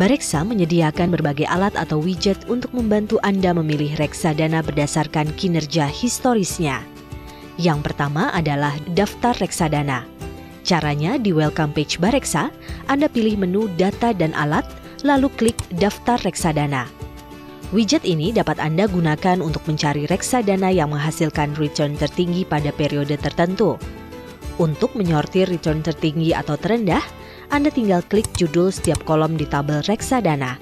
Bareksa menyediakan berbagai alat atau widget untuk membantu Anda memilih reksadana berdasarkan kinerja historisnya. Yang pertama adalah daftar reksadana. Caranya di welcome page Bareksa, Anda pilih menu data dan alat, lalu klik daftar reksadana. Widget ini dapat Anda gunakan untuk mencari reksadana yang menghasilkan return tertinggi pada periode tertentu. Untuk menyortir return tertinggi atau terendah, anda tinggal klik judul setiap kolom di tabel reksadana.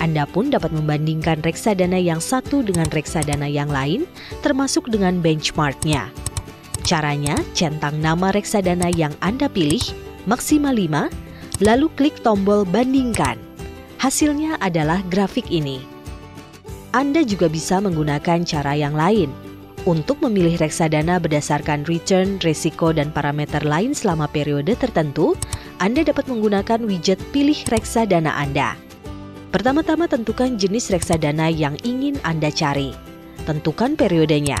Anda pun dapat membandingkan reksadana yang satu dengan reksadana yang lain, termasuk dengan benchmarknya. Caranya, centang nama reksadana yang Anda pilih, maksimal 5, lalu klik tombol bandingkan. Hasilnya adalah grafik ini. Anda juga bisa menggunakan cara yang lain, untuk memilih reksadana berdasarkan return, risiko, dan parameter lain selama periode tertentu, Anda dapat menggunakan widget Pilih Reksadana Anda. Pertama-tama tentukan jenis reksadana yang ingin Anda cari. Tentukan periodenya,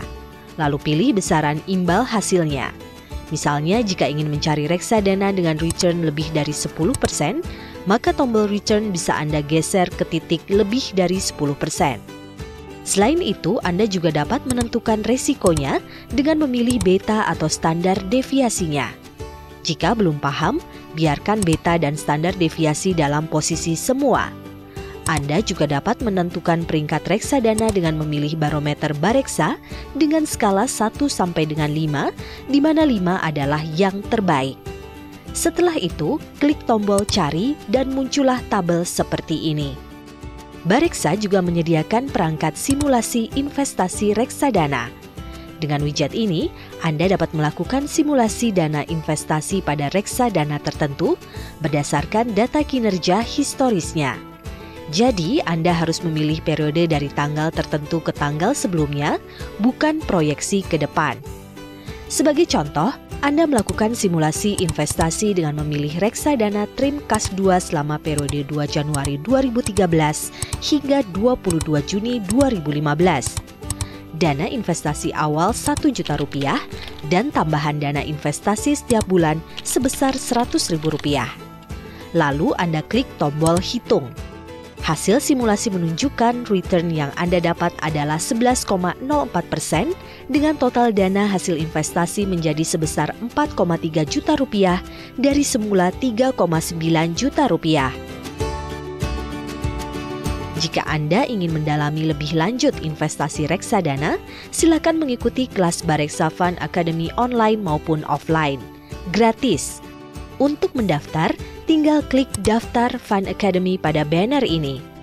lalu pilih besaran imbal hasilnya. Misalnya jika ingin mencari reksadana dengan return lebih dari 10%, maka tombol return bisa Anda geser ke titik lebih dari 10%. Selain itu, Anda juga dapat menentukan resikonya dengan memilih beta atau standar deviasinya. Jika belum paham, biarkan beta dan standar deviasi dalam posisi semua. Anda juga dapat menentukan peringkat reksadana dengan memilih barometer Bareksa dengan skala 1 sampai dengan 5, di mana 5 adalah yang terbaik. Setelah itu, klik tombol cari dan muncullah tabel seperti ini. Bareksa juga menyediakan perangkat simulasi investasi reksadana. Dengan widget ini, Anda dapat melakukan simulasi dana investasi pada reksadana tertentu berdasarkan data kinerja historisnya. Jadi, Anda harus memilih periode dari tanggal tertentu ke tanggal sebelumnya, bukan proyeksi ke depan. Sebagai contoh, anda melakukan simulasi investasi dengan memilih reksadana Trim Kas 2 selama periode 2 Januari 2013 hingga 22 Juni 2015. Dana investasi awal 1 juta rupiah dan tambahan dana investasi setiap bulan sebesar 100 ribu rupiah. Lalu Anda klik tombol hitung. Hasil simulasi menunjukkan return yang Anda dapat adalah 11,04 persen dengan total dana hasil investasi menjadi sebesar 4,3 juta rupiah dari semula 3,9 juta rupiah. Jika Anda ingin mendalami lebih lanjut investasi reksadana, silakan mengikuti kelas Bareksa Fund Academy online maupun offline. Gratis. Untuk mendaftar, tinggal klik daftar Fun Academy pada banner ini.